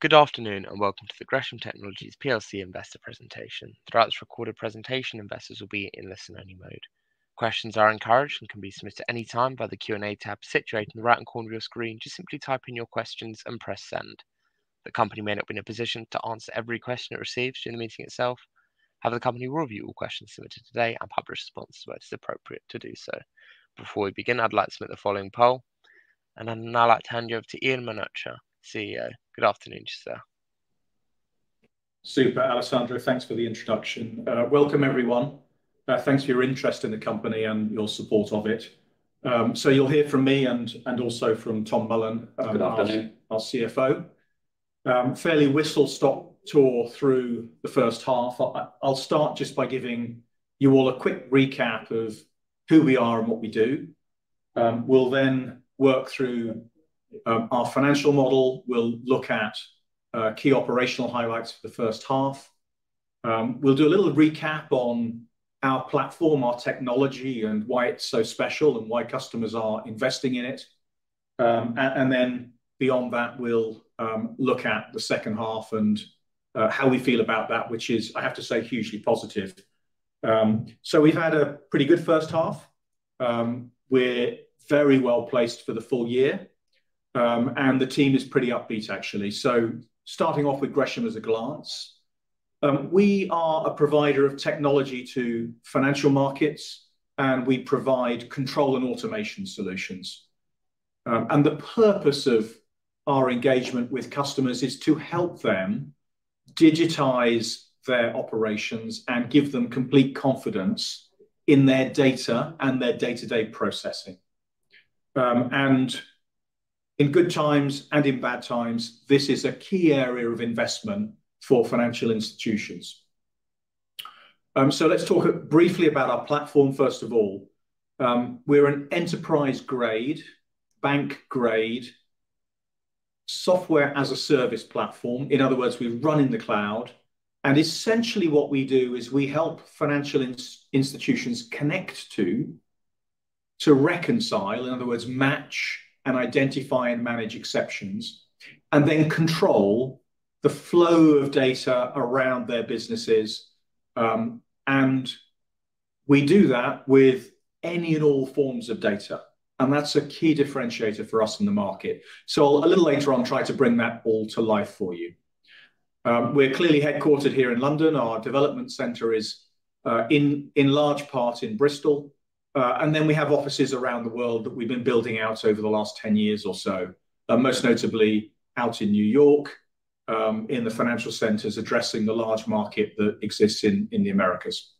Good afternoon, and welcome to the Gresham Technologies plc investor presentation. Throughout this recorded presentation, investors will be in listen-only mode. Questions are encouraged and can be submitted any time by the Q&A tab situated in the right-hand corner of your screen. Just simply type in your questions and press send. The company may not be in a position to answer every question it receives during the meeting itself. However, the company will review all questions submitted today and publish responses where it is appropriate to do so. Before we begin, I'd like to submit the following poll, and I'd now like to hand you over to Ian Manocha, CEO. Good afternoon, sir. Super, Alessandro. Thanks for the introduction. Uh, welcome, everyone. Uh, thanks for your interest in the company and your support of it. Um, so you'll hear from me and also from Tom Mullan. Um, Good afternoon. Our CFO. Um, fairly whistle-stop tour through the first half. I'll start just by giving you all a quick recap of who we are and what we do. We'll then work through Um, our financial model. We'll look at uh, key operational highlights for the first half. Um, we'll do a little recap on our platform, our technology, and why it's so special and why customers are investing in it. Um, and then beyond that, we'll look at the second half and uh, how we feel about that, which is, I have to say, hugely positive. So we've had a pretty good first half. We're very well-placed for the full year. Um, and the team is pretty upbeat, actually. So starting off with Gresham as a glance. Um, we are a provider of technology to financial markets, and we provide control and automation solutions. Um, and the purpose of our engagement with customers is to help them digitize their operations and give them complete confidence in their data and their day-to-day processing. In good times and in bad times, this is a key area of investment for financial institutions. Um, so let's talk briefly about our platform, first of all. We're an enterprise-grade, bank-grade software-as-a-service platform. In other words, we run in the cloud. And essentially what we do is we help financial institutions connect to to reconcile, in other words, match and identify and manage exceptions, and then control the flow of data around their businesses. Um, and we do that with any and all forms of data, and that's a key differentiator for us in the market. So, a little later on, try to bring that all to life for you. Um, we're clearly headquartered here in London. Our development center is uh, in large part in Bristol. Uh, and then we have offices around the world that we've been building out over the last 10 years or so. Uh, most notably out in New York, um, in the financial centers addressing the large market that exists in the Americas.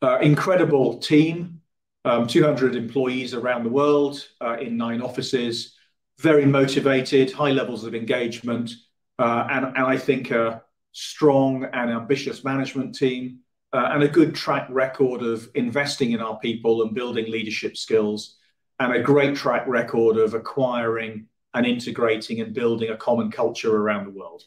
Uh, incredible team, um, 200 employees around the world, in nine offices. Very motivated, high levels of engagement, and I think a strong and ambitious management team, Uh, and a good track record of investing in our people and building leadership skills, and a great track record of acquiring and integrating and building a common culture around the world.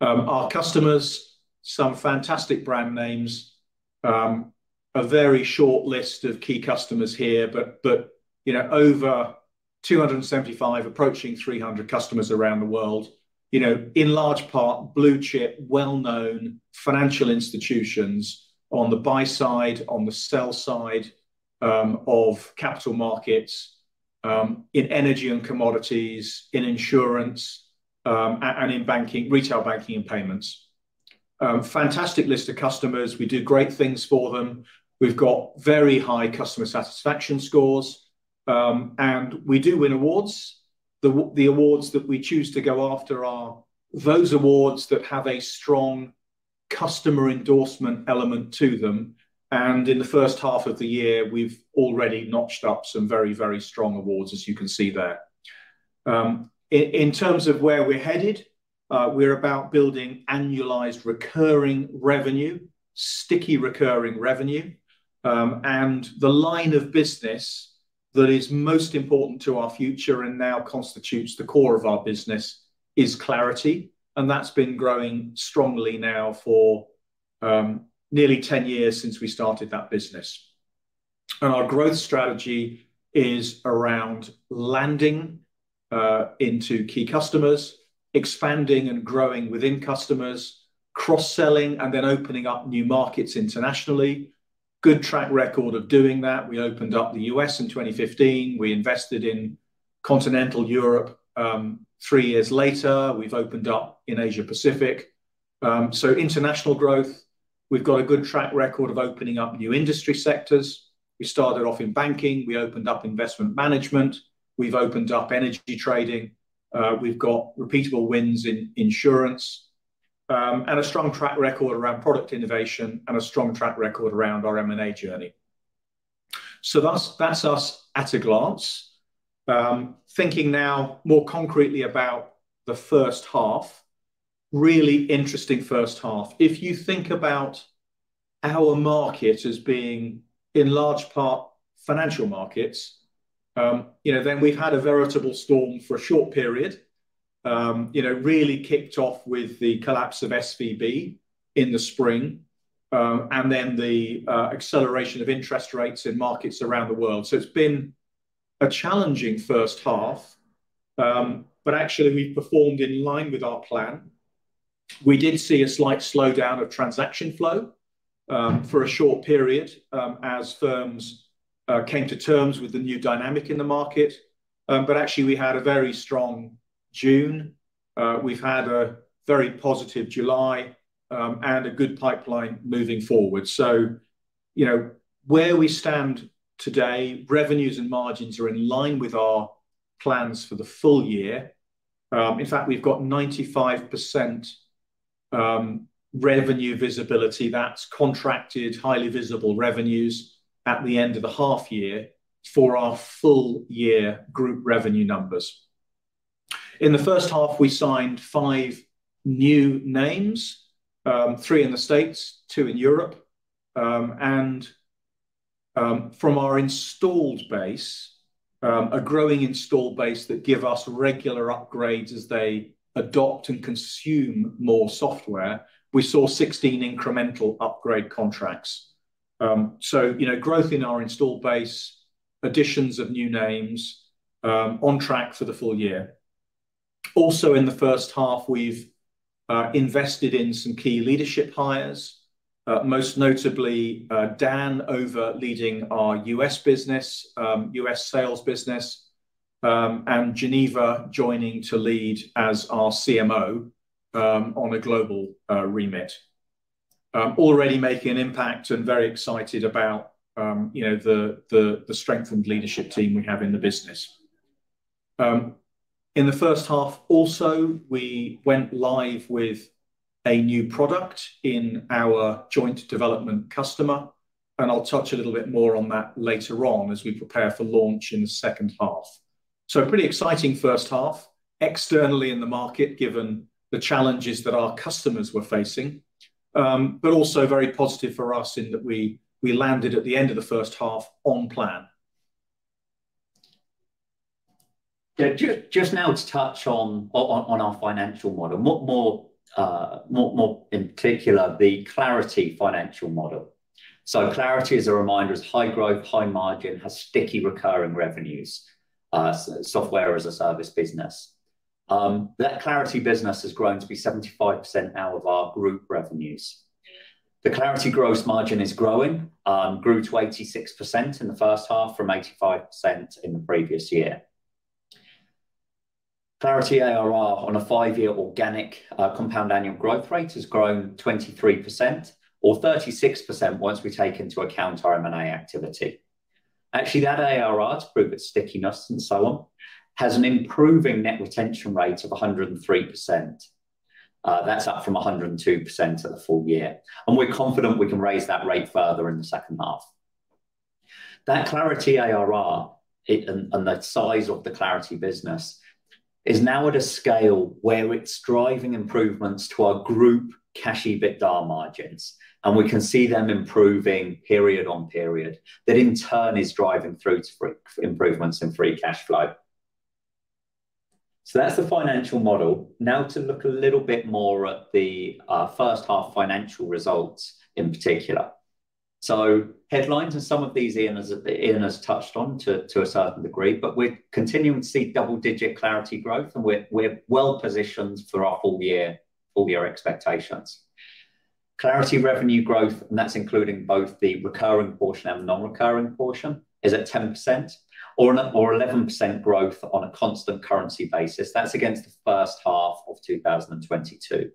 Um, our customers, some fantastic brand names. Um, a very short list of key customers here, but you know, over 275, approaching 300 customers around the world. You know, in large part, blue-chip, well-known financial institutions on the buy side, on the sell side um, of capital markets, um, in energy and commodities, in insurance, um, and in banking, retail banking and payments. Fantastic list of customers. We do great things for them. We've got very high customer satisfaction scores. And we do win awards. The awards that we choose to go after are those awards that have a strong customer endorsement element to them. And in the first half of the year, we've already notched up some very, very strong awards, as you can see there. In terms of where we're headed, we're about building annualized recurring revenue, sticky recurring revenue. Um, and the line of business that is most important to our future and now constitutes the core of our business is Clarity, and that's been growing strongly now for um, nearly 10 years since we started that business. And our growth strategy is around landing uh, into key customers, expanding and growing within customers, cross-selling, and then opening up new markets internationally. Good track record of doing that. We opened up the U.S. in 2015. We invested in continental Europe um, three years later. We've opened up in Asia-Pacific. Um, so international growth, we've got a good track record of opening up new industry sectors. We started off in banking. We opened up investment management. We've opened up energy trading. Uh, we've got repeatable wins in insurance Um, and a strong track record around product innovation and a strong track record around our M&A journey. That's us at a glance. Um, thinking now more concretely about the first half, really interesting first half. If you think about our market as being in large part financial markets, um, you know, then we've had a veritable storm for a short period. Um, really kicked off with the collapse of SVB in the spring um, and then the uh, acceleration of interest rates in markets around the world. So it's been a challenging first half, um, but actually we've performed in line with our plan. We did see a slight slowdown of transaction flow for a short period as firms uh, came to terms with the new dynamic in the market. But actually, we had a very strong June. Uh, we've had a very positive July um, and a good pipeline moving forward. So, you know, where we stand today, revenues and margins are in line with our plans for the full year. Um, in fact, we've got 95% um, revenue visibility. That's contracted, highly visible revenues at the end of the half year for our full year group revenue numbers. In the first half, we signed five new names, um, three in the States, two in Europe. Um, and um, from our installed base, a growing installed base that give us regular upgrades as they adopt and consume more software, we saw 16 incremental upgrade contracts. So, you know, growth in our installed base, additions of new names on track for the full year. Also, in the first half, we've uh, invested in some key leadership hires, uh, most notably uh, Dan over leading our U.S. business, um, U.S. sales business, um, and Geneva joining to lead as our CMO um, on a global remit. Already making an impact and very excited about um you know the strengthened leadership team we have in the business. In the first half, also, we went live with a new product in our joint development customer. And I'll touch a little bit more on that later on as we prepare for launch in the second half. So, pretty exciting first half externally in the market, given the challenges that our customers were facing, um, but also very positive for us in that we landed at the end of the first half on plan. Just now to touch on our financial model, more uh, more in particular, the Clarity financial model. So Clarity, as a reminder, is high growth, high margin, has sticky recurring revenues, uh, software as a service business. Um, that Clarity business has grown to be 75% now of our group revenues. The Clarity gross margin is growing, um, grew to 86% in the first half from 85% in the previous year. Clarity ARR on a five-year organic uh, compound annual growth rate has grown 23% or 36% once we take into account our M&A activity. Actually, that ARR, to prove its stickiness and so on, has an improving net retention rate of 103%. Uh, that's up from 102% at the full year. And we're confident we can raise that rate further in the second half. That Clarity ARR and the size of the Clarity business is now at a scale where it's driving improvements to our group cash EBITDA margins. And we can see them improving period on period. That in turn is driving through to improvements in free cash flow. So that's the financial model. Now to look a little bit more at the uh, first half financial results in particular. So headlines, and some of these Ian has touched on to a certain degree, but we're continuing to see double-digit Clarity growth, and we're well positioned for our full year expectations. Clarity revenue growth, and that's including both the recurring portion and non-recurring portion, is at 10% or 11% growth on a constant currency basis. That's against the first half of 2022.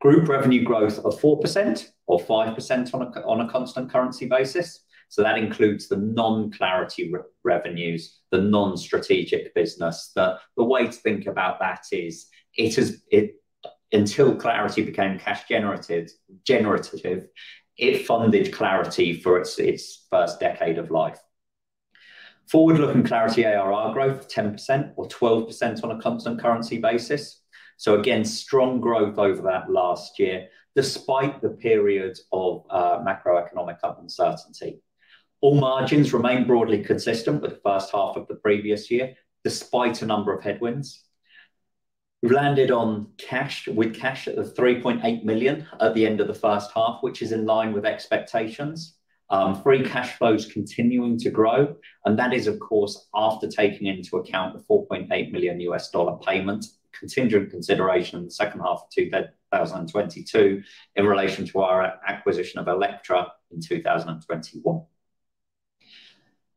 Group revenue growth of 4% or 5% on a constant currency basis. So that includes the non-Clarity revenues, the non-strategic business. The way to think about that is it has it until Clarity became cash generative, it funded Clarity for its first decade of life. Forward-looking Clarity ARR growth of 10% or 12% on a constant currency basis. So again, strong growth over that last year, despite the period of uh, macroeconomic uncertainty. All margins remain broadly consistent with the first half of the previous year, despite a number of headwinds. We've landed on cash, with cash at 3.8 million at the end of the first half, which is in line with expectations. Um, free cash flow is continuing to grow, and that is, of course, after taking into account the $4.8 million US dollar payment, contingent consideration in the second half of 2022 in relation to our acquisition of Electra in 2021.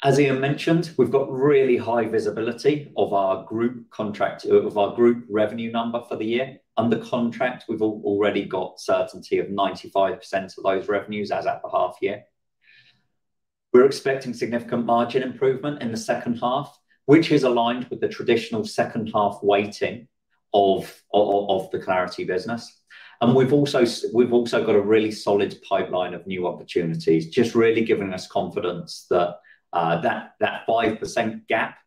As Ian mentioned, we've got really high visibility of our group contract, of our group revenue number for the year. Under contract, we've already got certainty of 95% of those revenues as at the half year. We're expecting significant margin improvement in the second half, which is aligned with the traditional second half weighting of the Clarity business. And we've also we've also got a really solid pipeline of new opportunities, just really giving us confidence that uh, that 5% gap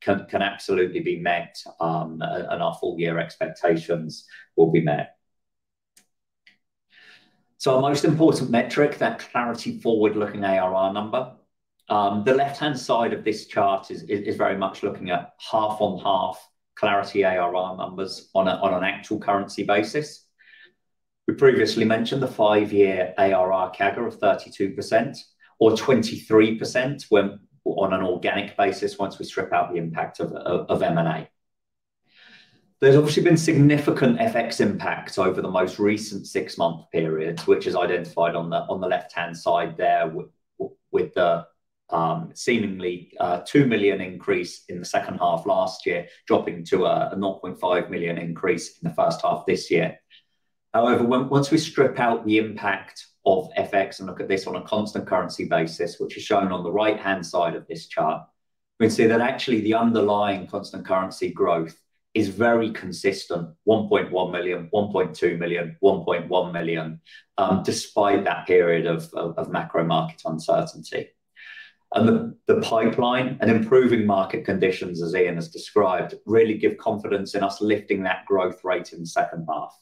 can absolutely be met, um, and our full year expectations will be met. So our most important metric, that Clarity forward-looking ARR number. Um, the left-hand side of this chart is very much looking at half-on-half Clarity ARR numbers on an actual currency basis. We previously mentioned the five-year ARR CAGR of 32% or 23% when on an organic basis, once we strip out the impact of M&A. There's obviously been significant FX impact over the most recent six-month period, which is identified on the on the left-hand side there with the Um, seemingly uh, 2 million increase in the second half last year, dropping to a 0.5 million increase in the first half this year. However, once we strip out the impact of FX and look at this on a constant currency basis, which is shown on the right-hand side of this chart, we can see that actually the underlying constant currency growth is very consistent, 1.1 million, 1.2 million, 1.1 million, um, despite that period of macro market uncertainty. And the pipeline and improving market conditions, as Ian has described, really give confidence in us lifting that growth rate in the second half.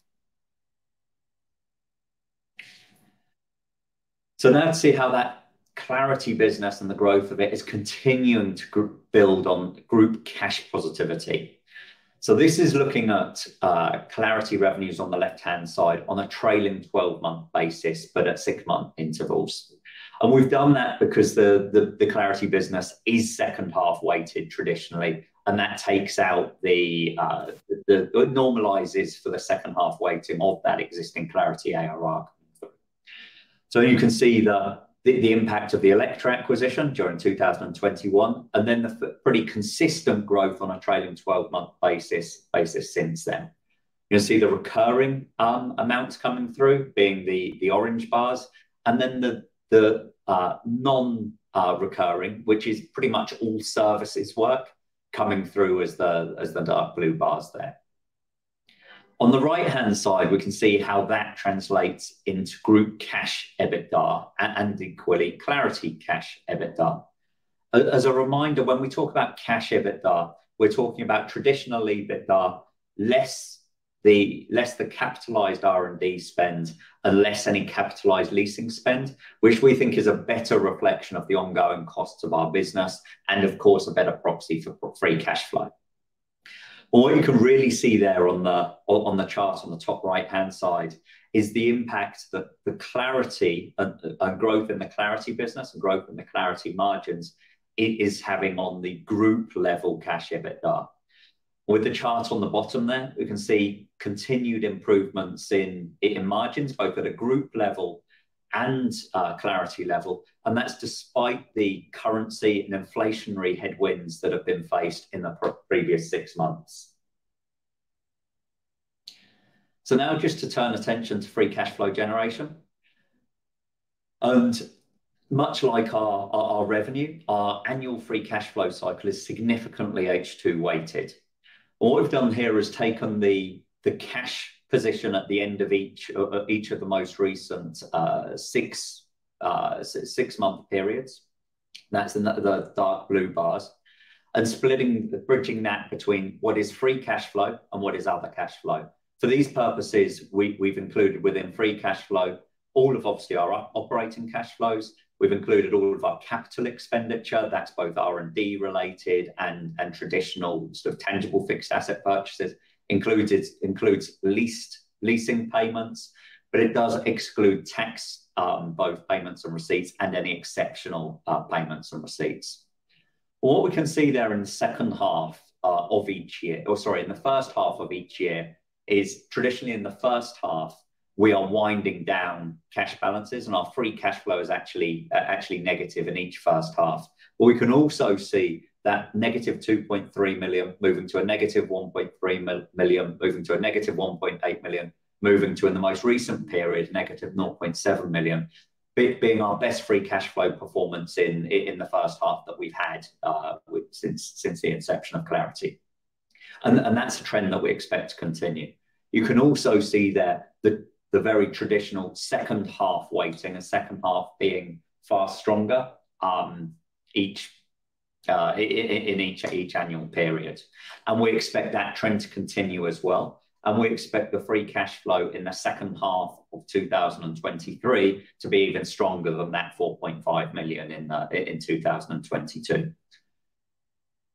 So now to see how that Clarity business and the growth of it is continuing to build on group cash positivity. So this is looking at uh, Clarity revenues on the left-hand side on a trailing 12-month basis, but at six-month intervals. And we've done that because the Clarity business is second half weighted traditionally, and that takes out the uh, normalizes for the second half weighting of that existing Clarity ARR. So you can see the impact of the Electra acquisition during 2021, and then the pretty consistent growth on a trailing 12-month basis basis since then. You'll see the recurring um, amounts coming through being the orange bars, and then the non-recurring, which is pretty much all services work coming through as the as the dark blue bars there. On the right-hand side, we can see how that translates into group cash EBITDA and equally Clarity cash EBITDA. As a reminder, when we talk about cash EBITDA, we're talking about traditional EBITDA, less the less the capitalized R&D spend and less any capitalized leasing spend, which we think is a better reflection of the ongoing costs of our business and of course, a better proxy for free cash flow. What you can really see there on the chart on the top right-hand side is the impact that the Clarity and growth in the Clarity business and growth in the Clarity margins is having on the group level cash EBITDA. With the mm. chart on the bottom there, we can see continued improvements in margins, both at a group level and uh, Clarity level, and that's despite the currency and inflationary headwinds that have been faced in the previous six months. So now just to turn attention to free cash flow generation. And much like our revenue, our annual free cash flow cycle is significantly H2 weighted. What we've done here is taken the cash position at the end of each uh, uh, of the most recent uh, six-month periods. That's the dark blue bars. And splitting, the bridging that between what is free cash flow and what is other cash flow. For these purposes, we've included within free cash flow all of obviously our operating cash flows. We've included all of our capital expenditure. That's both R&D related and traditional sort of tangible fixed asset purchases. Includes leasing payments, but it does exclude tax, um, both payments and receipts, and any exceptional uh, payments and receipts. What we can see there in the second half uh, of each year, or sorry, in the first half of each year, is traditionally in the first half, we are winding down cash balances, and our free cash flow is actually uh, negative in each first half. But we can also see that -2.3 million moving to a -1.3 million, moving to a -1.8 million, moving to, in the most recent period, -0.7 million, being our best free cash flow performance in the first half that we've had uh, since the inception of Clarity. And that's a trend that we expect to continue. You can also see there the very traditional second half weighting, a second half being far stronger um, uh, in each annual period. And we expect that trend to continue as well. And we expect the free cash flow in the second half of 2023 to be even stronger than that 4.5 million in uh, 2022.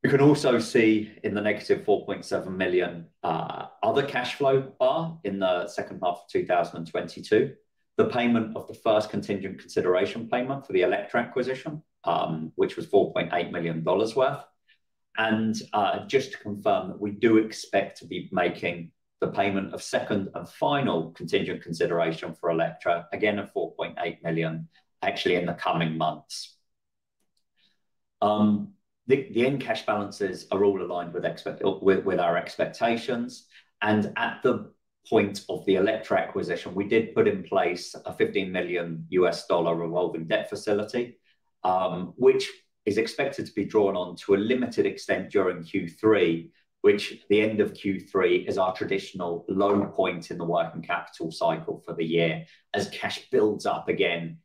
You can also see in the -4.7 million uh, other cash flow bar in the second half of 2022, the payment of the first contingent consideration payment for the Electra acquisition, um, which was $4.8 million worth. And uh, just to confirm that we do expect to be making the payment of second and final contingent consideration for Electra, again, of 4.8 million, actually in the coming months. Um, The end cash balances are all aligned with expect with our expectations. And at the point of the Electra acquisition, we did put in place a $15 million US dollar revolving debt facility, um, which is expected to be drawn on to a limited extent during Q3, which the end of Q3 is our traditional low point in the working capital cycle for the year as cash builds up again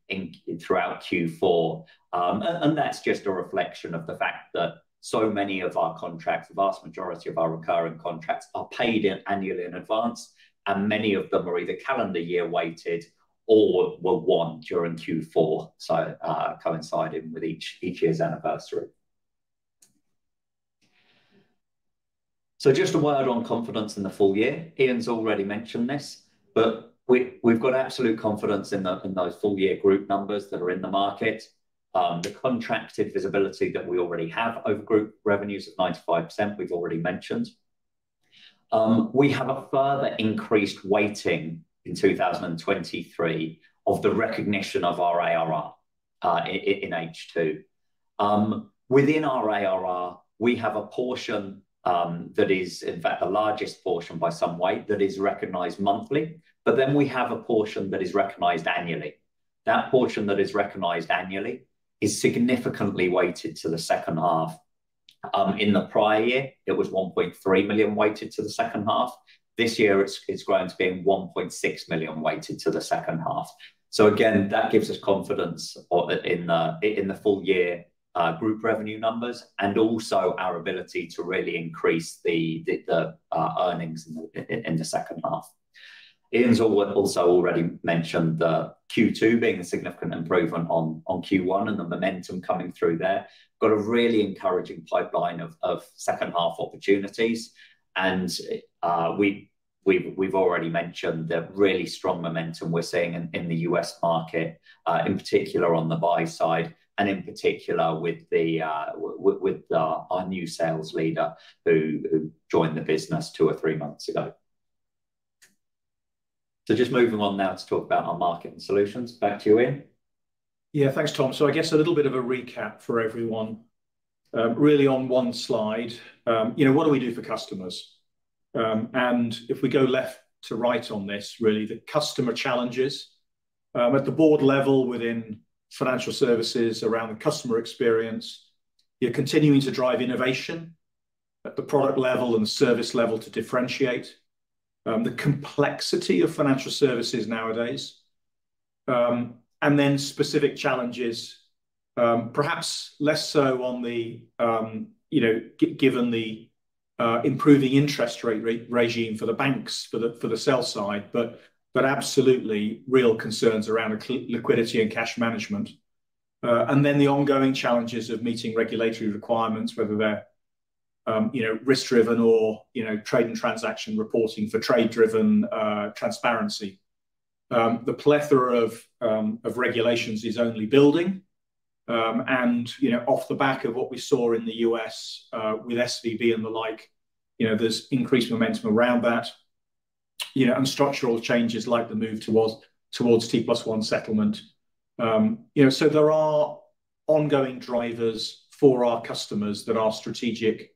throughout Q4. Um, and That's just a reflection of the fact that so many of our contracts, the vast majority of our recurring contracts, are paid in annually in advance, and many of them are either calendar year weighted or were won during Q4, so uh, coinciding with each each year's anniversary. So just a word on confidence in the full year. Ian's already mentioned this, but we've got absolute confidence in those full year group numbers that are in the market. Um, the contracted visibility that we already have over group revenues of 95%, we've already mentioned. Um, we have a further increased weighting in 2023 of the recognition of our ARR uh, in H2. Um, within our ARR, we have a portion Um, that is in fact the largest portion by some weight that is recognized monthly, but then we have a portion that is recognized annually. That portion that is recognized annually is significantly weighted to the second half. Um, in the prior year, it was 1.3 million weighted to the second half. This year, it's grown to being 1.6 million weighted to the second half. So again, that gives us confidence uh, in the full year Uh, group revenue numbers and also our ability to really increase the uh, earnings in the second half. Ian's also already mentioned the Q2 being a significant improvement on Q1 and the momentum coming through there. Got a really encouraging pipeline of second half opportunities. And uh, we we've already mentioned the really strong momentum we're seeing in the U.S. market, in particular on the buy side, and in particular with the with our new sales leader who who joined the business two or three months ago. So just moving on now to talk about our market and solutions. Back to you, Ian. Yeah, thanks, Tom. So I guess a little bit of a recap for everyone. Really on one slide, Um, you know, what do we do for customers? Um, and if we go left to right on this, really the customer challenges at the board level within financial services around the customer experience, you're continuing to drive innovation at the product level and service level to differentiate um, the complexity of financial services nowadays. Um, and then specific challenges, um, perhaps less so on the, you know, given the uh, improving interest rate regime for the banks for the for the sell side, but absolutely real concerns around liquidity and cash management. Uh, and then the ongoing challenges of meeting regulatory requirements, whether they're um, risk-driven or trade and transaction reporting for trade-driven uh, transparency. Um, the plethora um, of regulations is only building. And off the back of what we saw in the U.S. Uh, with SVB and the like, you know, there's increased momentum around that. You know, and structural changes like the move towards towards T plus one settlement. Um, you know, so there are ongoing drivers for our customers that are strategic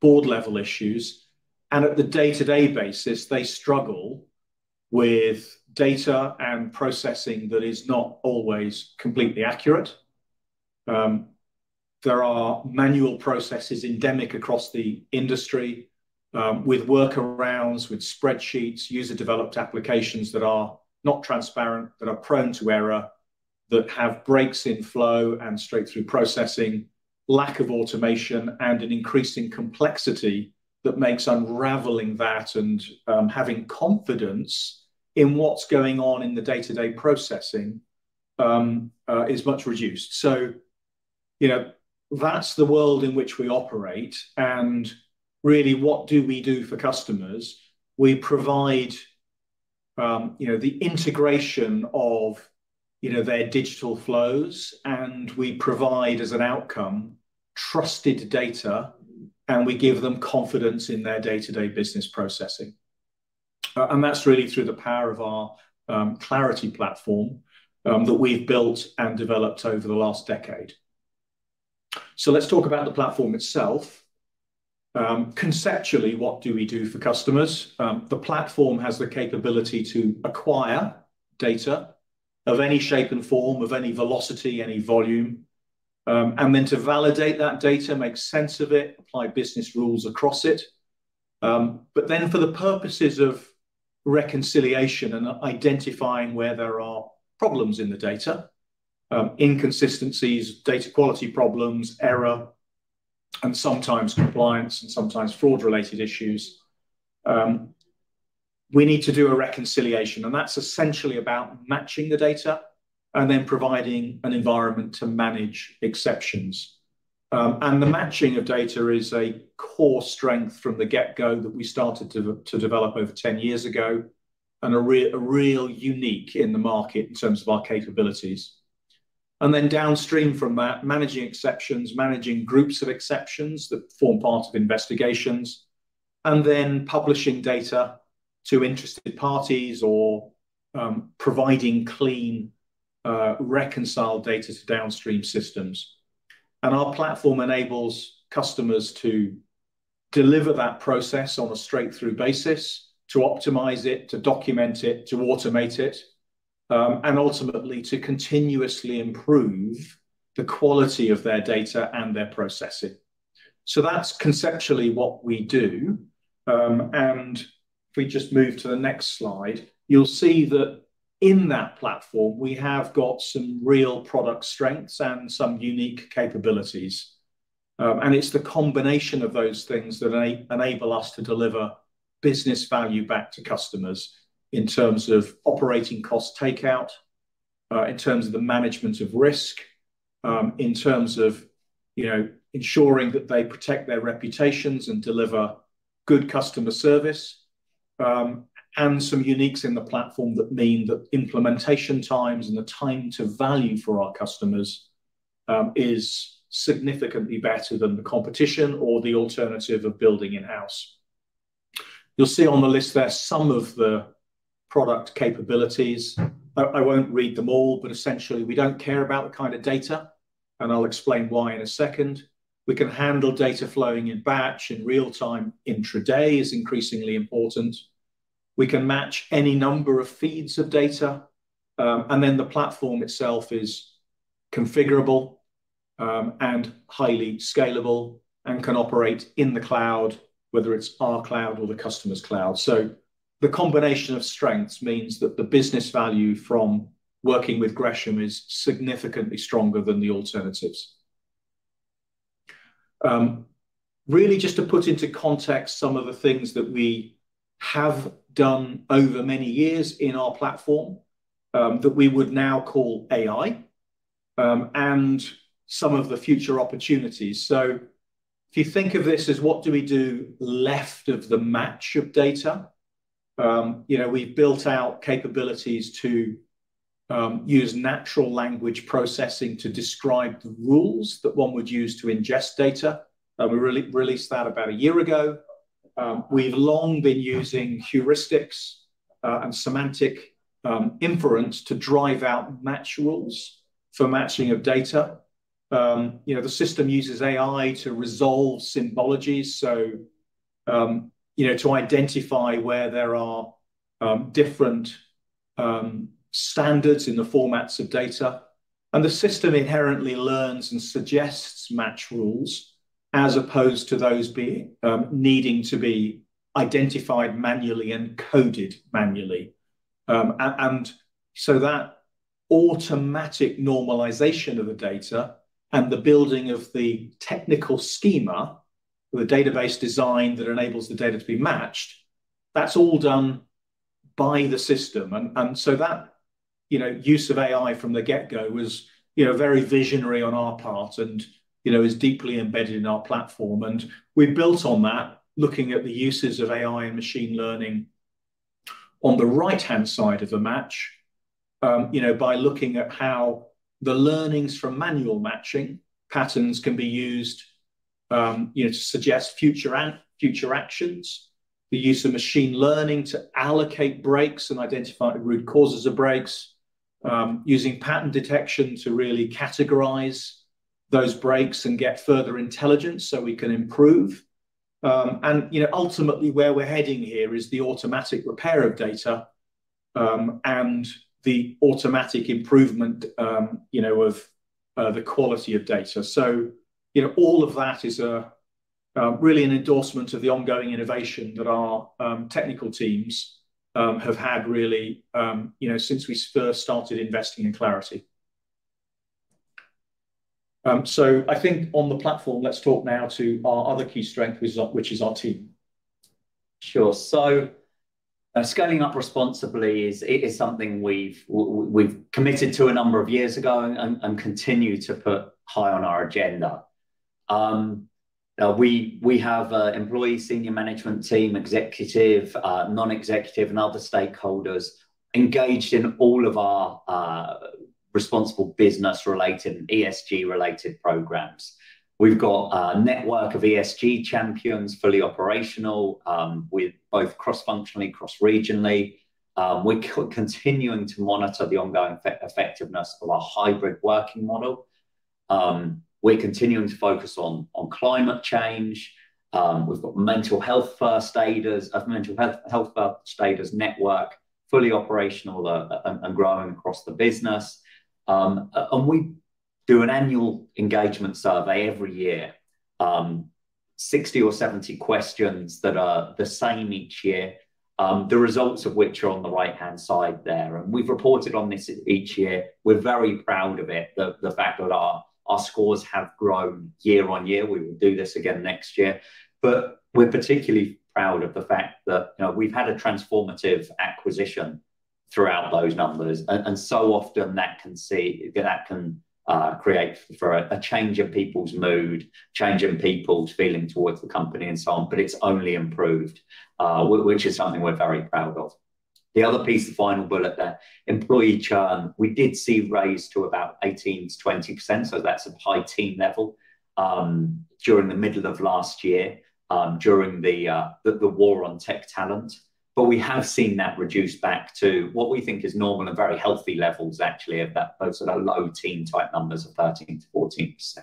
board-level issues. And at the day-to-day basis, they struggle with data and processing that is not always completely accurate. Um, there are manual processes endemic across the industry Um, with workarounds, with spreadsheets, user-developed applications that are not transparent, that are prone to error, that have breaks in flow and straight-through processing, lack of automation, and an increasing complexity that makes unraveling that and um, having confidence in what's going on in the day-to-day processing um, uh, is much reduced. So, you know, that's the world in which we operate. Really, what do we do for customers? We provide um, the integration of their digital flows, and we provide as an outcome trusted data, and we give them confidence in their day-to-day business processing. Uh, and that's really through the power of our um, Clarity platform um, that we've built and developed over the last decade. So let's talk about the platform itself. Um, conceptually, what do we do for customers? Um, the platform has the capability to acquire data of any shape and form, of any velocity, any volume, um, and then to validate that data, make sense of it, apply business rules across it. But then for the purposes of reconciliation and identifying where there are problems in the data, inconsistencies, data quality problems, error, and sometimes compliance and sometimes fraud-related issues, um, we need to do a reconciliation. And that's essentially about matching the data and then providing an environment to manage exceptions. Um, and the matching of data is a core strength from the get-go that we started to develop over 10 years ago and a real unique in the market in terms of our capabilities. And then downstream from that, managing exceptions, managing groups of exceptions that form part of investigations, and then publishing data to interested parties or um, providing clean, uh, reconciled data to downstream systems. And our platform enables customers to deliver that process on a straight-through basis, to optimize it, to document it, to automate it, Um, and ultimately to continuously improve the quality of their data and their processing. So that's conceptually what we do. Um, and if we just move to the next slide, you'll see that in that platform, we have got some real product strengths and some unique capabilities. Um, and it's the combination of those things that enable us to deliver business value back to customers in terms of operating cost takeout, uh, in terms of the management of risk, um, in terms of ensuring that they protect their reputations and deliver good customer service, um, and some uniques in the platform that mean that implementation times and the time to value for our customers um, is significantly better than the competition or the alternative of building in-house. You'll see on the list there some of the product capabilities. I won't read them all, but essentially, we don't care about the kind of data, and I'll explain why in a second. We can handle data flowing in batch, in real time. Intraday is increasingly important. We can match any number of feeds of data, um, and then the platform itself is configurable um, and highly scalable and can operate in the cloud, whether it's our cloud or the customer's cloud. So the combination of strengths means that the business value from working with Gresham is significantly stronger than the alternatives. Um, really, just to put into context some of the things that we have done over many years in our platform um, that we would now call AI um, and some of the future opportunities. So if you think of this as what do we do left of the match of data, Um, we've built out capabilities to um, use natural language processing to describe the rules that one would use to ingest data. Um, we released that about a year ago. We've long been using heuristics uh, and semantic inference to drive out match rules for matching of data. You know, the system uses AI to resolve symbologies, so to identify where there are um, different um, standards in the formats of data. And the system inherently learns and suggests match rules as opposed to those being um, needing to be identified manually and coded manually. And so that automatic normalization of the data and the building of the technical schema, the database design that enables the data to be matched, that's all done by the system. And so that you know, use of AI from the get-go was you know, very visionary on our part and you know, is deeply embedded in our platform. And we built on that, looking at the uses of AI and machine learning on the right-hand side of the match um, You know, by looking at how the learnings from manual matching patterns can be used Um, to suggest future actions, the use of machine learning to allocate breaks and identify the root causes of breaks, um, using pattern detection to really categorize those breaks and get further intelligence so we can improve. Um, and you know, ultimately, where we're heading here is the automatic repair of data and the automatic improvement you know, of uh, the quality of data. So all of that is a uh, really an endorsement of the ongoing innovation that our um, technical teams um, have had really um, you know, since we first started investing in Clarity. So I think on the platform, let's talk now to our other key strength, which is our team. Sure. So uh, scaling up responsibly is something we've committed to a number of years ago and continue to put high on our agenda. Um, we we have an employee senior management team, executive, uh, non-executive, and other stakeholders engaged in all of our uh, responsible business-related and ESG-related programs. We've got a network of ESG champions fully operational um, with both cross-functionally, cross-regionally. Um, we're continuing to monitor the ongoing effectiveness of our hybrid working model. We're continuing to focus on on climate change. Um, we've got mental health first aiders, a mental health first aiders network fully operational uh, and growing across the business. Um, uh, and we do an annual engagement survey every year, um, 60 or 70 questions that are the same each year, the results of which are on the right-hand side there. And we've reported on this each year. We're very proud of it, the fact that our scores have grown year on year. We will do this again next year. But we're particularly proud of the fact that we've had a transformative acquisition throughout those numbers. And so often that can see that can uh create for a change in people's mood, change in people's feeling towards the company and so on, but it's only improved, which is something we're very proud of. The other piece, the final bullet there, employee churn, we did see raised to about 18%-20%, so that's a high teen level um, during the middle of last year, um, during uh, the the war on tech talent. But we have seen that reduce back to what we think is normal and very healthy levels, actually, of those sort of low teen type numbers of 13%-14%.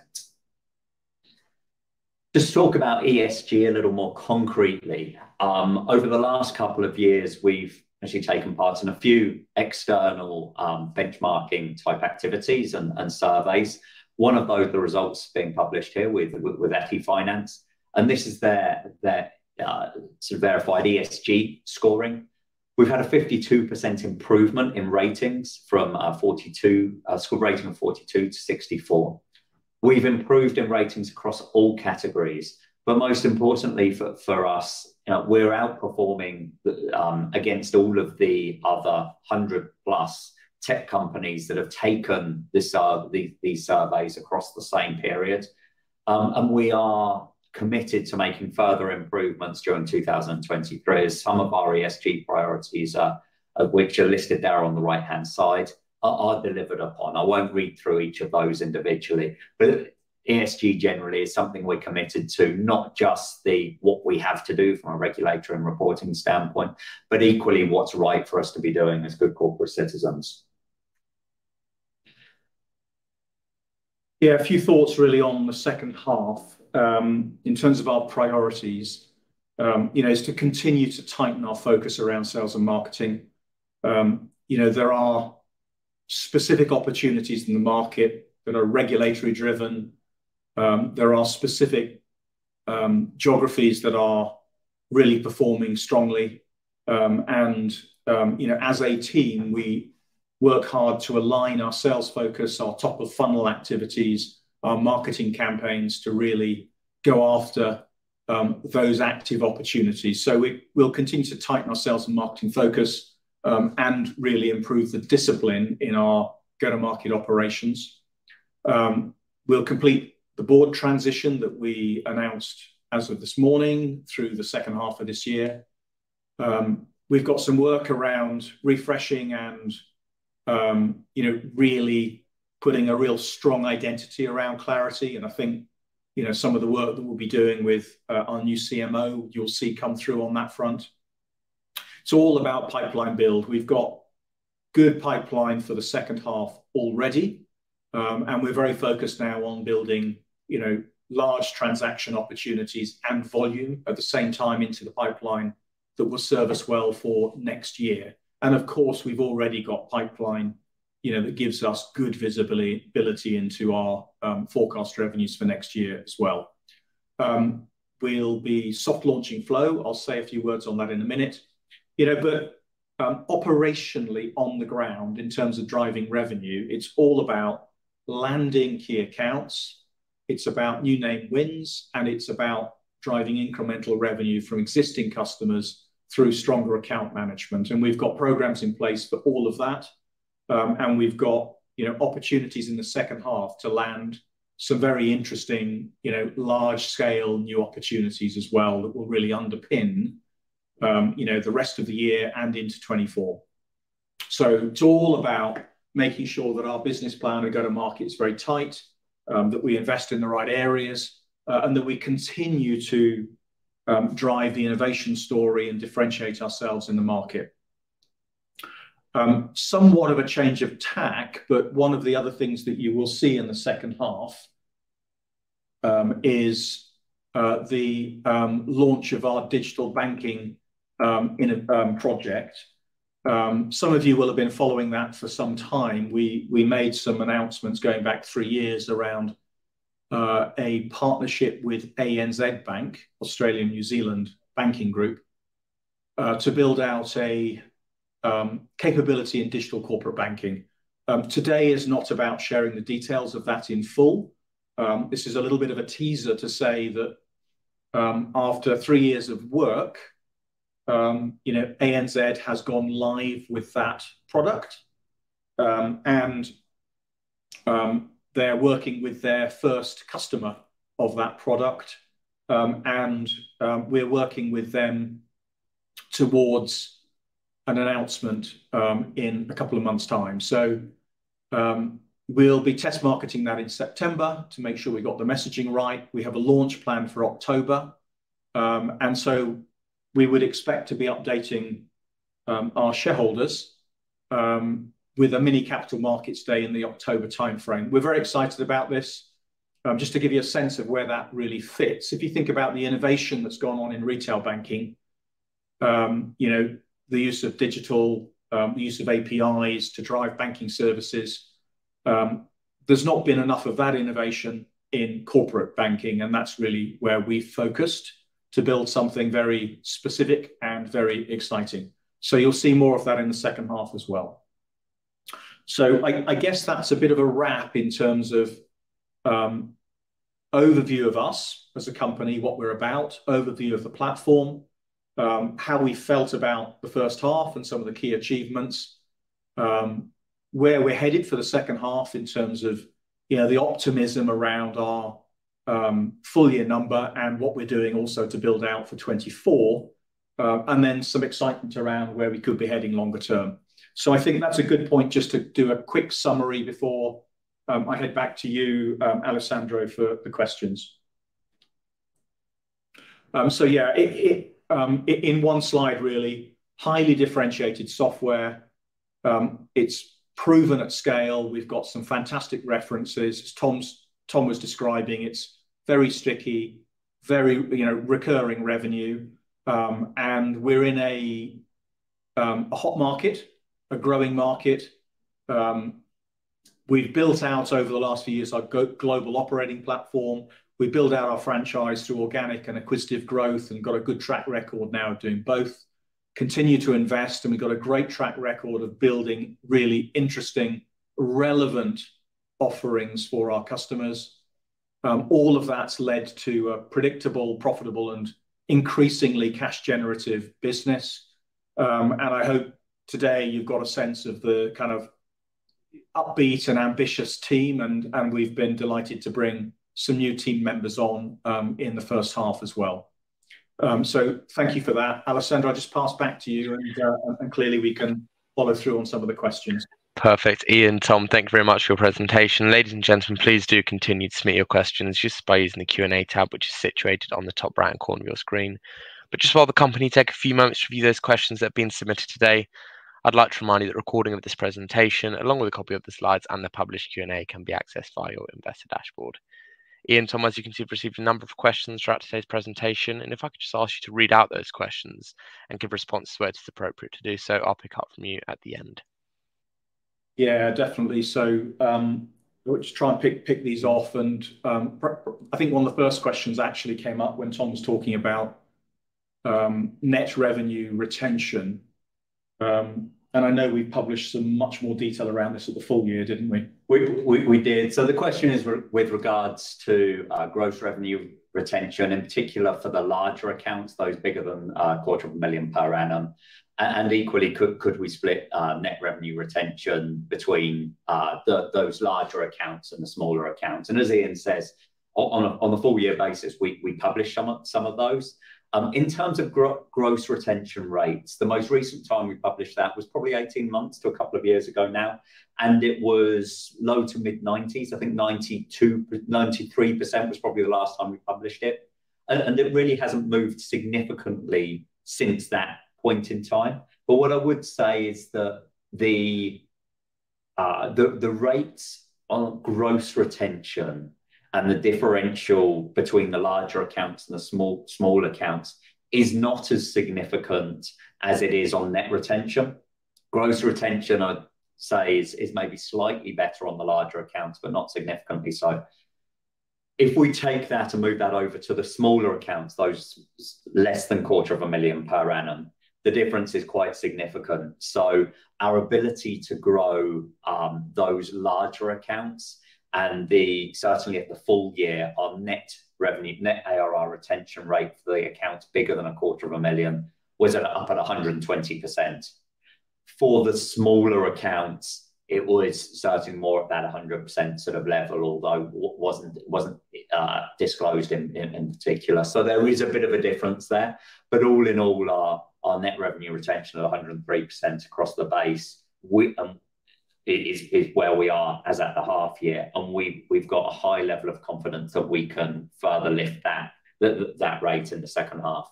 Just talk about ESG a little more concretely. Um, over the last couple of years, we've actually taken part in a few external um, benchmarking type activities and surveys. One of those, the results being published here with EthiFinance, and this is their their uh, sort of verified ESG scoring. We've had a 52% improvement in ratings from uh, a uh, score rating of 42 to 64. We've improved in ratings across all categories, but most importantly for for us, uh, we're outperforming um, against all of the other 100 plus tech companies that have taken this these surveys across the same period. Um, and we are committed to making further improvements during 2023 as some of our ESG priorities, uh, which are listed there on the right-hand side, are delivered upon. I won't read through each of those individually, but ESG generally is something we're committed to, not just the what we have to do from a regulatory and reporting standpoint, but equally what's right for us to be doing as good corporate citizens. Yeah, a few thoughts really on the second half. Um, in terms of our priorities, um, you know, is to continue to tighten our focus around sales and marketing. Um, you know, there are specific opportunities in the market that are regulatory driven. Um, there are specific um, geographies that are really performing strongly. Um, and you know, as a team, we work hard to align our sales focus, our top of funnel activities, our marketing campaigns to really go after those active opportunities. So we'll continue to tighten our sales and marketing focus, and really improve the discipline in our go-to-market operations. We'll complete the board transition that we announced as of this morning through the second half of this year. Um, we've got some work around refreshing and um, you know, really putting a real strong identity around Clarity, and I think you know, some of the work that we'll be doing with uh, our new CMO, you'll see come through on that front. It's all about pipeline build. We've got good pipeline for the second half already. Um, and we're very focused now on building large transaction opportunities and volume at the same time into the pipeline that will serve us well for next year. And of course, we've already got pipeline you know, that gives us good visibility into our um, forecast revenues for next year as well. Um, we'll be soft launching Flow. I'll say a few words on that in a minute. You know, but um, operationally on the ground, in terms of driving revenue, it's all about landing key accounts, it's about new name wins, and it's about driving incremental revenue from existing customers through stronger account management. And we've got programs in place for all of that. Um, and we've got opportunities in the second half to land some very interesting you know, large scale new opportunities as well that will really underpin um, the rest of the year and into 2024. It's all about making sure that our business plan and go-to-market is very tight, Um, that we invest in the right areas, uh, and that we continue to um, drive the innovation story and differentiate ourselves in the market. Um, somewhat of a change of tack, but one of the other things that you will see in the second half is uh, the launch of our digital banking project. Um, some of you will have been following that for some time. We made some announcements going back three years around uh, a partnership with ANZ Bank, Australia New Zealand banking group, uh, to build out a um, capability in digital corporate banking. Um, today is not about sharing the details of that in full. This is a little bit of a teaser to say that after three years of work, Um, ANZ has gone live with that product. Um, and um, they're working with their first customer of that product, and we're working with them towards an announcement in a couple of months' time. So, we'll be test marketing that in September to make sure we got the messaging right. We have a launch plan for October. We would expect to be updating um, our shareholders um, with a mini capital markets day in the October timeframe. We're very excited about this. Um, just to give you a sense of where that really fits, if you think about the innovation that's gone on in retail banking, you know, the use of digital, the use of APIs to drive banking services, there's not been enough of that innovation in corporate banking, and that's really where we've focused to build something very specific and very exciting. So you'll see more of that in the second half as well. So I guess that's a bit of a wrap in terms of um, overview of us as a company, what we're about, overview of the platform, um, how we felt about the first half and some of the key achievements, um, where we're headed for the second half in terms of you know the optimism around our Um, full year number and what we're doing also to build out for 2024, uh, and then some excitement around where we could be heading longer term. So I think that's a good point just to do a quick summary before um, I head back to you, um, Alessandro, for the questions. So yeah, in one slide, really, highly differentiated software. It's proven at scale. We've got some fantastic references. As Tom was describing, it's very sticky, very you know, recurring revenue. Um, and we're in um, a hot market, a growing market. Um, we've built out over the last few years our global operating platform. We built out our franchise through organic and acquisitive growth and got a good track record now of doing both. Continue to invest, and we've got a great track record of building really interesting, relevant offerings for our customers. Um, all of that's led to a predictable, profitable, and increasingly cash generative business. Um, and I hope today you've got a sense of the kind of upbeat and ambitious team, and we've been delighted to bring some new team members on um, in the first half as well. So thank you for that. Alessandro, I'll just pass back to you, and uh, clearly we can follow through on some of the questions. Perfect. Ian, Tom, thank you very much for your presentation. Ladies and gentlemen, please do continue to submit your questions just by using the Q&A tab, which is situated on the top right hand corner of your screen. But just while the company take a few moments to review those questions that have been submitted today, I'd like to remind you that recording of this presentation, along with a copy of the slides and the published Q&A, can be accessed via your investor dashboard. Ian, Tom, as you can see, we've received a number of questions throughout today's presentation, and if I could just ask you to read out those questions and give responses where it's appropriate to do so, I'll pick up from you at the end. Yeah, definitely. So um, we'll just try and pick these off. And um, I think one of the first questions actually came up when Tom was talking about um, net revenue retention. And I know we published some much more detail around this at the full year, didn't we? We did. So the question is with regards to uh, gross revenue retention, in particular for the larger accounts, those bigger than a quarter of a million per annum. And equally, could we split uh, net revenue retention between uh, those larger accounts and the smaller accounts? And as Ian says, on a full year basis, we publish some of those. Um, in terms of gross retention rates, the most recent time we published that was probably 18 months to a couple of years ago now, and it was low to mid-90s. I think 92, 93% was probably the last time we published it. And it really hasn't moved significantly since that point in time. But what I would say is that the uh, the the rates on gross retention and the differential between the larger accounts and the small small accounts is not as significant as it is on net retention. Gross retention, I'd say, is is maybe slightly better on the larger accounts, but not significantly so. If we take that and move that over to the smaller accounts, those less than quarter of a million per annum, the difference is quite significant. So our ability to grow um, those larger accounts and the certainly at the full year, our net revenue, net ARR retention rate for the accounts bigger than a quarter of a million was up at 120%. For the smaller accounts, it was certainly more at that 100% sort of level, although it wasn't uh, disclosed in particular. So there is a bit of a difference there. But all in all, our net revenue retention of 103% across the base um, is where we are as at the half year. And we've got a high level of confidence that we can further lift that rate in the second half.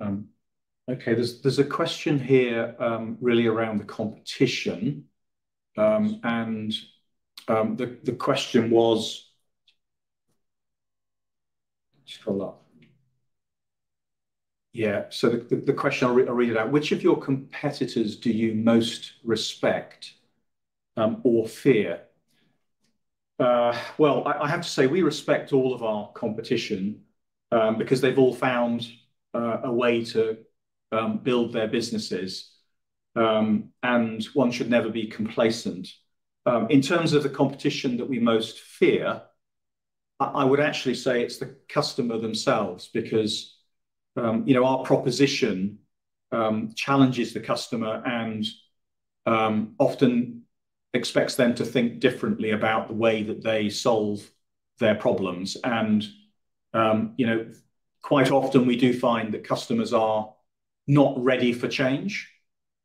Um, okay. There's a question here um, really around the competition. And the question was, scroll up. Yeah. So the question, I'll read it out. Which of your competitors do you most respect um, or fear? Uh, well, I have to say we respect all of our competition um, because they've all found uh, a way to um, build their businesses. And one should never be complacent. In terms of the competition that we most fear, I would actually say it's the customer themselves because Um, our proposition um, challenges the customer and um, often expects them to think differently about the way that they solve their problems. And you know, quite often, we do find that customers are not ready for change.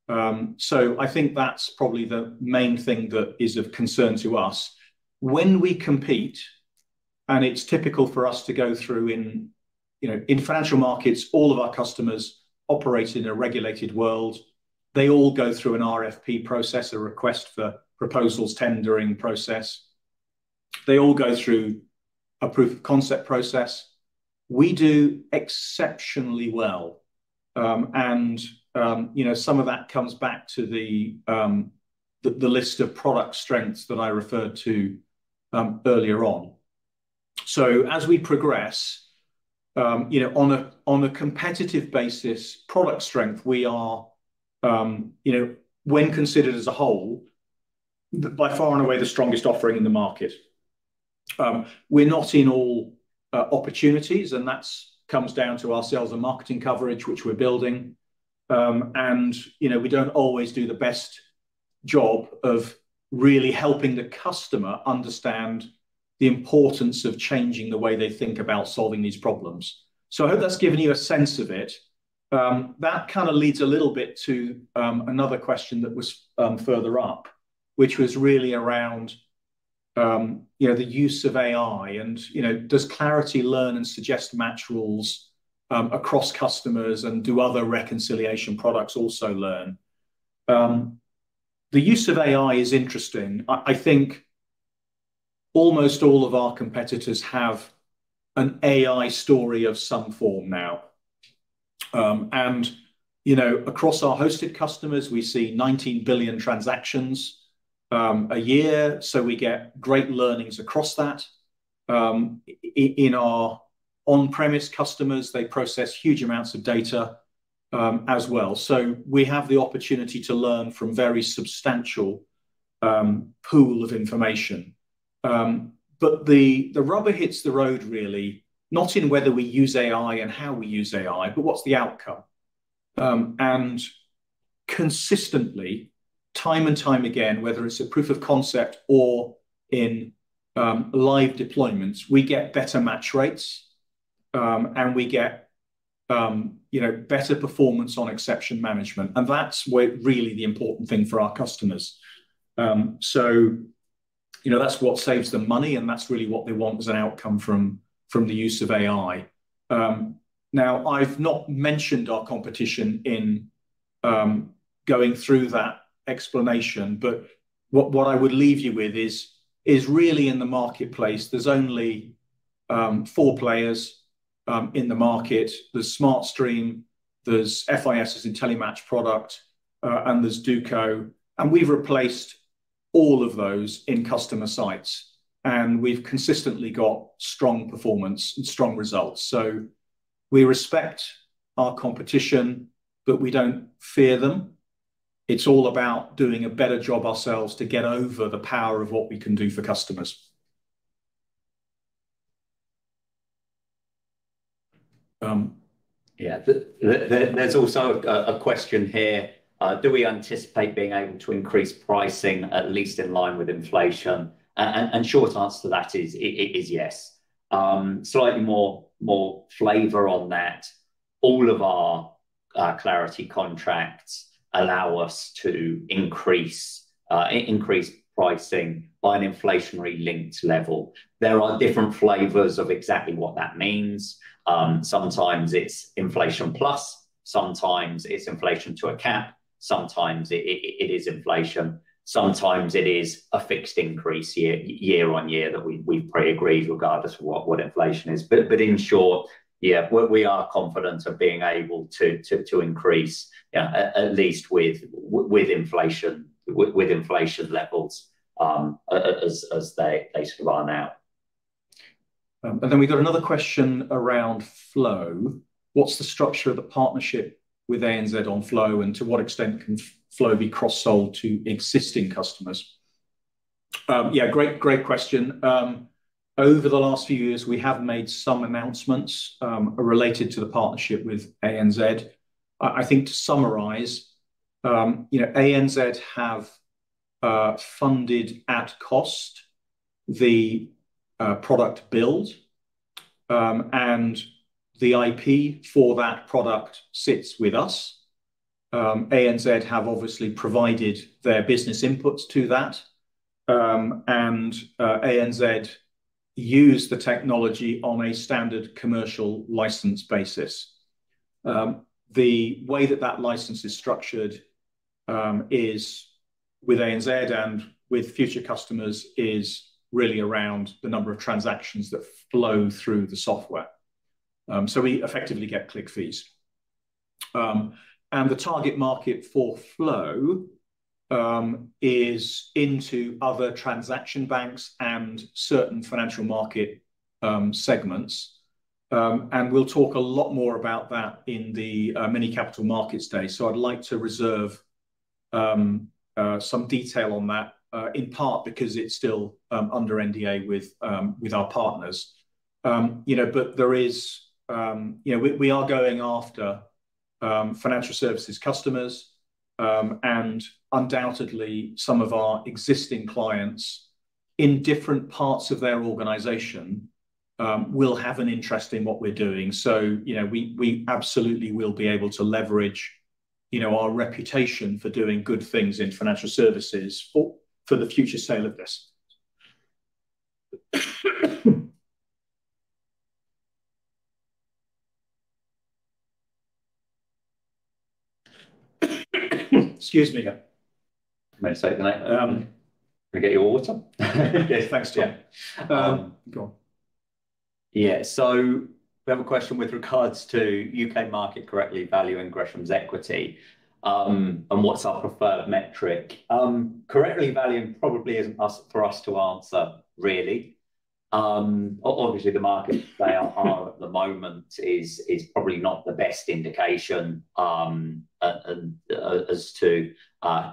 So I think that's probably the main thing that is of concern to us. When we compete, and it's typical for us to go through in financial markets, all of our customers operate in a regulated world. They all go through an RFP process, a request for proposals tendering process. They all go through a proof of concept process. We do exceptionally well. Um, and um, you know, some of that comes back to um, the the list of product strengths that I referred to earlier on. So as we progress, Um, on a on a competitive basis, product strength, we are, um, you know, when considered as a whole, by far and away the strongest offering in the market. Um, we're not in all uh, opportunities, and that comes down to our sales and marketing coverage, which we're building. And you know, we don't always do the best job of really helping the customer understand the importance of changing the way they think about solving these problems. So I hope that's given you a sense of it. Um, that kind of leads a little bit to um, another question that was um, further up, which was really around you know the use of AI. And you know does Clarity learn and suggest match rules across customers, and do other reconciliation products also learn? The use of AI is interesting. I think almost all of our competitors have an AI story of some form now. Um, and you know, across our hosted customers, we see 19 billion transactions um, a year. So we get great learnings across that. Um, in our on-premise customers, they process huge amounts of data as well. So we have the opportunity to learn from very substantial pool of information. Um, but the the rubber hits the road really, not in whether we use AI and how we use AI, but what's the outcome. Um, and consistently, time and time again, whether it's a proof of concept or in um, live deployments, we get better match rates, and we get you know, better performance on exception management. And that's really the important thing for our customers. So that's what saves them money, and that's really what they want as an outcome from from the use of AI. Um, now, I've not mentioned our competition in um, going through that explanation, but what I would leave you with is is really in the marketplace, there's only um, four players in the market. There's SmartStream, there's FIS's IntelliMatch product, uh, and there's Duco. And we've replaced all of those in customer sites. And we've consistently got strong performance and strong results. So we respect our competition, but we don't fear them. It's all about doing a better job ourselves to get over the power of what we can do for customers. Um, yeah. There's also a question here Uh, do we anticipate being able to increase pricing at least in line with inflation? And short answer to that is yes. Um, slightly more flavor on that. All of our uh, Clarity contracts allow us to increase uh, increase pricing by an inflationary linked level. There are different flavors of exactly what that means. Um, sometimes it's inflation plus, sometimes it's inflation to a cap, sometimes it is inflation, sometimes it is a fixed increase year year on year that we've pre-agreed regardless of what what inflation is. But but in short, yeah, we are confident of being able to to, to increase yeah, at least with with inflation with, with inflation levels um, as as they sort of are now. Um, and then we've got another question around Flow. What's the structure of the partnership with ANZ on Flow, and to what extent can Flow be cross-sold to existing customers? Um, yeah, great great question. Um, over the last few years, we have made some announcements um, related to the partnership with ANZ. I think to summarize, you know, ANZ have uh, funded at cost the uh, product build, and the IP for that product sits with us. Um, ANZ have obviously provided their business inputs to that, um, and uh, ANZ use the technology on a standard commercial license basis. Um, the way that that license is structured is with ANZ and with future customers is really around the number of transactions that flow through the software. Um, so we effectively get click fees. Um, and the target market for Flow um, is into other transaction banks and certain financial market segments. And we'll talk a lot more about that in the uh, Mini Capital Markets Day. So I'd like to reserve uh, some detail on that, uh, in part because it's still under NDA with with our partners. You know, but Um, we are going after um, financial services customers, um, and undoubtedly, some of our existing clients in different parts of their organization will have an interest in what we're doing. So you know, we absolutely will be able to leverage you know, our reputation for doing good things in financial services for the future sale of this. Excuse me. May I say the name? Can I get your water? Yes, thanks, Tim. Go on. Yeah, so we have a question with regards to U.K. market correctly valuing Gresham's equity um, and what's our preferred metric. Um, Correctly valuing probably isn't us, for us to answer, really. Um, obviously, the market they are at the moment is probably not the best indication um, and as to uh,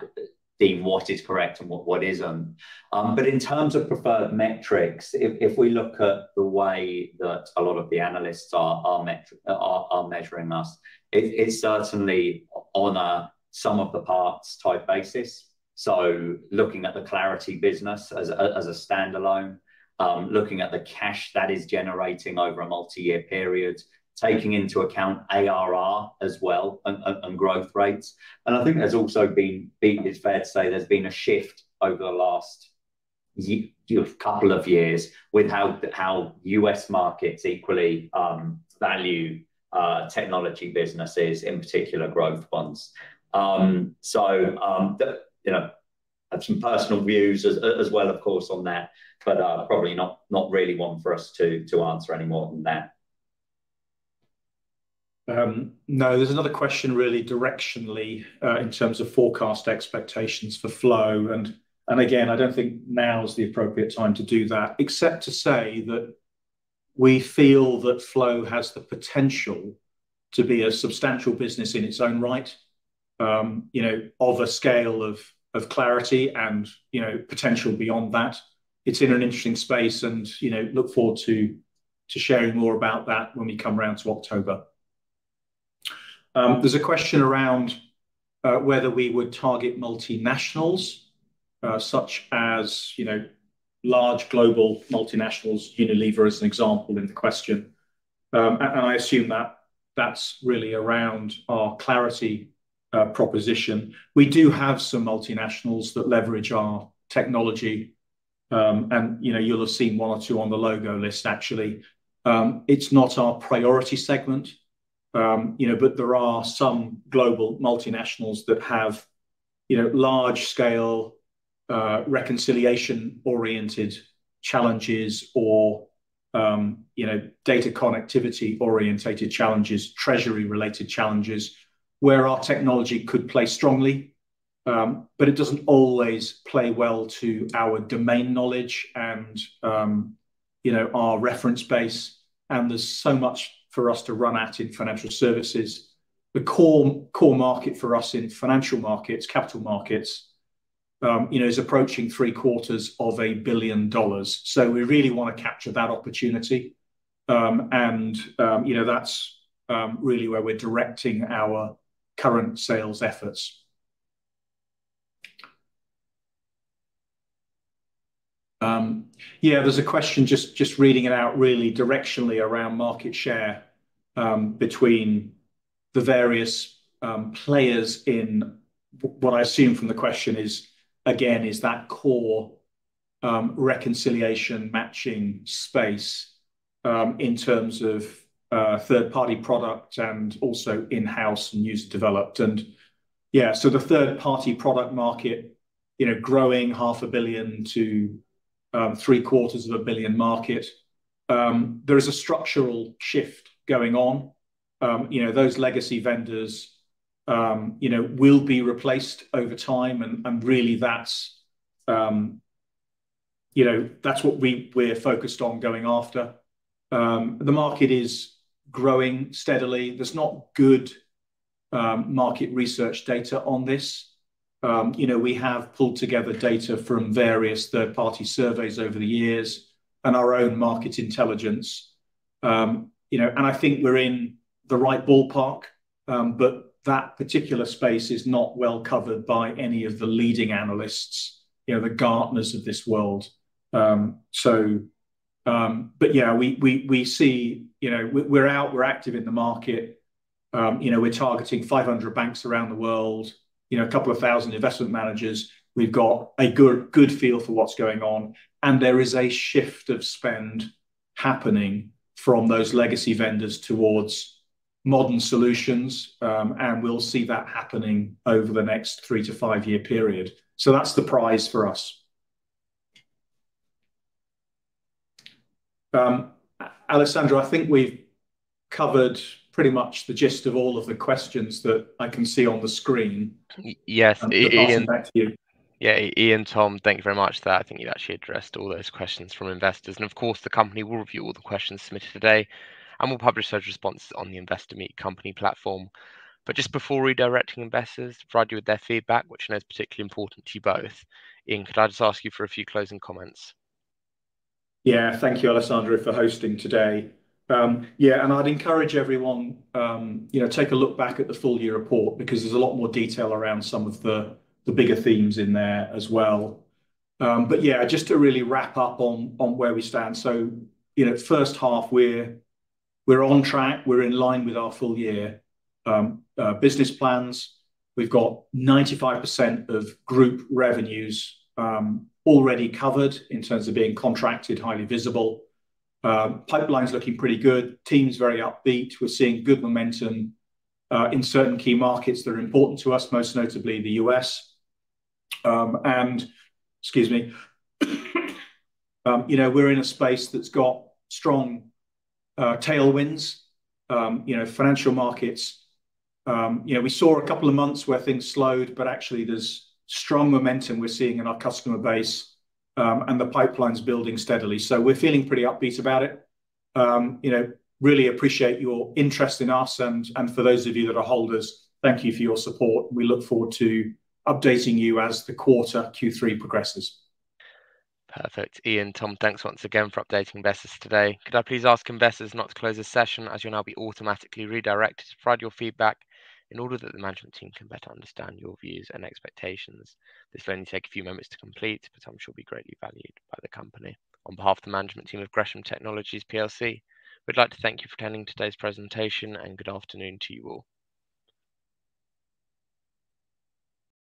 deem what is correct and what isn't. Um, but in terms of preferred metrics, if we look at the way that a lot of the analysts are measuring us, it's certainly on a sum of the parts type basis. So looking at the Clarity business as a standalone, Um, looking at the cash that is generating over a multi-year period, taking into account ARR as well and growth rates. And I think there's also been, it's fair to say there's been a shift over the last couple of years with how U.S. markets equally um, value uh, technology businesses, in particular growth ones. Um, so you know, I have some personal views as well, of course, on that, but uh, probably not not really one for us to to answer any more than that. Um, no, there's another question really directionally uh, in terms of forecast expectations for Flow. And and again, I don't think now is the appropriate time to do that, except to say that we feel that Flow has the potential to be a substantial business in its own right um, you know, of a scale of of Clarity and you know potential beyond that. It's in an interesting space and you know, look forward to to sharing more about that when we come around to October. Um, there's a question around uh, whether we would target multinationals uh, such as you know, large global multinationals, Unilever as an example in the question. Um, and I assume that that's really around our Clarity uh, proposition. We do have some multinationals that leverage our technology, and you know you'll have seen one or two on the logo list, actually. It's not our priority segment, Um, you know, but there are some global multinationals that have you know large-scale reconciliation-oriented challenges or um, you know, data connectivity-oriented challenges, treasury-related challenges, where our technology could play strongly. But it doesn't always play well to our domain knowledge and um, you know our reference base. And there's so much for us to run at in financial services. The core core market for us in financial markets, capital markets, um, you know, is approaching three-quarters of a billion dollars. So we really want to capture that opportunity. And you know that's really where we're directing our current sales efforts. Um, yeah, there's a question, just reading it out really directionally around market share um, between the various um, players in what I assume from the question is, again, is that core reconciliation matching space in terms of uh, third-party product and also in-house and user-developed. And yeah, so the third-party product market you know, growing $500 million to Um, three-quarters of a billion market. Um, there is a structural shift going on. Um, you know, those legacy vendors you know, will be replaced over time, and really that's um, you know, that's what we we're focused on going after. The market is growing steadily. There's not good market research data on this. Um, you know, we have pulled together data from various third-party surveys over the years and our own market intelligence. Um, you know, and I think we're in the right ballpark, um, but that particular space is not well covered by any of the leading analysts, you know, the Gartners of this world. So, but yeah, we we we see you know, we're out, we're active in the market. You know, we're targeting 500 banks around the world, a couple of thousand investment managers. We've got a good feel for what's going on. And there is a shift of spend happening from those legacy vendors towards modern solutions. Um, and we'll see that happening over the next three to five-year period. So that's the prize for us. Um, Alessandro, I think we've covered pretty much the gist of all of the questions that I can see on the screen. Yes. Ian, back to you. Yeah, Ian, Tom, thank you very much for that. I think you've actually addressed all those questions from investors. And of course, the company will review all the questions submitted today and will publish those responses on the Investor Meet Company platform. But just before redirecting investors to provide you with their feedback, which I know is particularly important to you both, Ian, could I just ask you for a few closing comments? Yeah, thank you, Alessandro, for hosting today. Um, yeah, and I'd encourage everyone um, you know, take a look back at the full year report because there's a lot more detail around some of the the bigger themes in there as well. Um, but yeah, just to really wrap up on on where we stand. So, you know, First half, we're we're on track. We're in line with our full year um, uh, business plans. We've got 95% of group revenues already covered in terms of being contracted, highly visible. Uh, pipeline's looking pretty good. Team's very upbeat. We're seeing good momentum uh, in certain key markets that are important to us, most notably the U.S. Um, and excuse me. Um, you know, we're in a space that's got strong uh, tailwinds, um, You know, financial markets. You know, we saw a couple of months where things slowed, but actually there's strong momentum we're seeing in our customer base, Um, and the pipeline's building steadily. So we're feeling pretty upbeat about it. Um, you know, really appreciate your interest in us. And for those of you that are holders, thank you for your support. We look forward to updating you as the quarter Q3 progresses. Perfect. Ian, Tom, thanks once again for updating investors today. Could I please ask investors not to close this session as you'll now be automatically redirected to provide your feedback in order that the management team can better understand your views and expectations. This will only take a few moments to complete, but I'm sure will be greatly valued by the company. On behalf of the management team of Gresham Technologies plc, we'd like to thank you for attending today's presentation and good afternoon to you all.